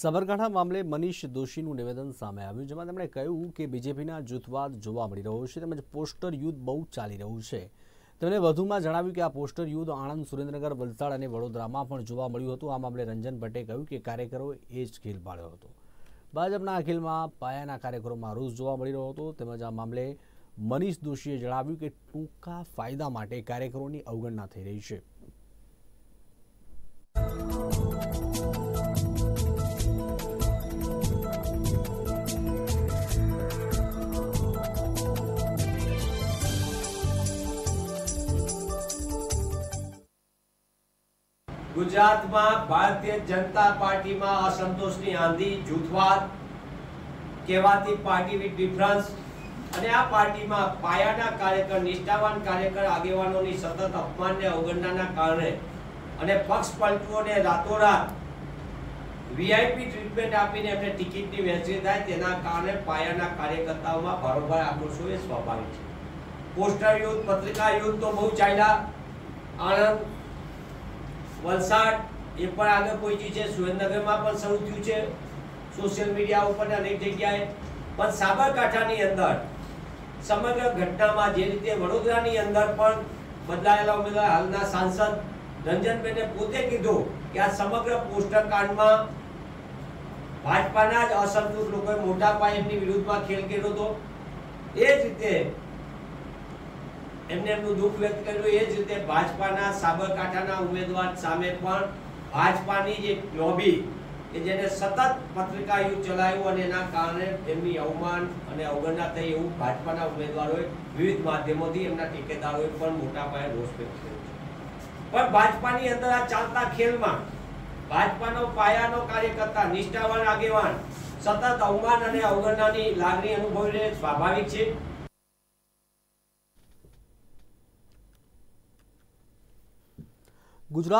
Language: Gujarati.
સાબરકાંઠા મામલે મનીષ દોશીનું નિવેદન સામે આવ્યું, જેમાં તેમણે કહ્યું કે બીજેપીના જૂથવાદ જોવા મળી રહ્યો છે તેમજ પોસ્ટર યુદ્ધ બહુ ચાલી રહ્યું છે. તેમણે વધુમાં જણાવ્યું કે આ પોસ્ટર યુદ્ધ આણંદ, સુરેન્દ્રનગર, વલસાડ અને વડોદરામાં પણ જોવા મળ્યું હતું. આ મામલે રંજન ભટ્ટે કહ્યું કે કાર્યકરોએ એ જ ખેલ પાડ્યો હતો. ભાજપના અખિલમાં પાયાના કાર્યકરોમાં રોષ જોવા મળી રહ્યો હતો. તેમજ આ મામલે મનીષ દોશીએ જણાવ્યું કે ટૂંકા ફાયદા માટે કાર્યકરોની અવગણના થઈ રહી છે. ગુજરાતમાં ભારતીય જનતા પાર્ટીમાં અસંતોષની આંધી, જૂથવાદ કહેવાતી પાર્ટી વિથ ડિફરન્સ અને આ પાર્ટીમાં પાયાના કાર્યકર, નિષ્ઠાવાન કાર્યકર, આગેવાનોની સતત અપમાનને અવગણનાના કારણે અને પક્ષ પલટુઓને રાતોરાત વીઆઈપી ટ્રીટમેન્ટ આપીને એમને ટિકિટની વહેંચણી થાય, તેના કારણે પાયાના કાર્યકર્તાઓમાં ભારોભાર આક્રોશો એ સ્વાભાવિક છે. પોસ્ટર યુદ્ધ, પત્રિકા યુદ્ધ તો બહુ ચાલ્યા. આણંદ વલસાડ, એ પણ આગળ પહોંચ્યું છે. સુરેન્દ્રનગરમાં પણ શરૂ થયું છે સોશિયલ મીડિયા ઉપર અનેક જગ્યાએ. પણ સાબરકાંઠાની અંદર સમગ્ર ઘટનામાં જે રીતે વડોદરાની અંદર પણ બદલાયેલા ઉમેદવાર, હાલના સાંસદ રંજનબેને પોતે કીધું કે આ સમગ્ર પોસ્ટર કાંડમાં ભાજપાના જ અસંતુષ્ટ લોકોએ મોટા પાયે એમની વિરુદ્ધમાં ખેલ કર્યો હતો. એ જ રીતે એમને એમનું દુઃખ વ્યક્ત કર્યું એ જ રીતે ભાજપાના સાબરકાંઠાના ઉમેદવાર સામે પણ ભાજપાની જે લોબી કે જેને સતત પત્રિકા યુદ્ધ ચલાવ્યું અને એના કારણે એમની અવમાન અને અવગણના થઈ એવું ભાજપાના ઉમેદવારોએ વિવિધ માધ્યમોથી એમના ટેકેદારોએ પણ મોટા પાયે રોષ વ્યક્ત કર્યો છે. પણ ભાજપાની અંદર આ ચાલતા ખેલમાં ભાજપાનો પાયાનો કાર્યકર્તા, નિષ્ઠાવાન આગેવાન, સતત અવમાન અને અવગણનાની લાગણી અનુભવી સ્વાભાવિક છે. ગુજરાત